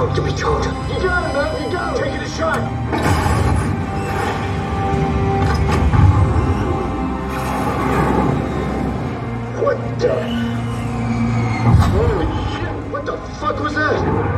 told to be told. You got him, man. You got it. Taking a shot. What the? Holy shit! What the fuck was that?